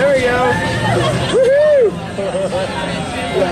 There we go. Woohoo!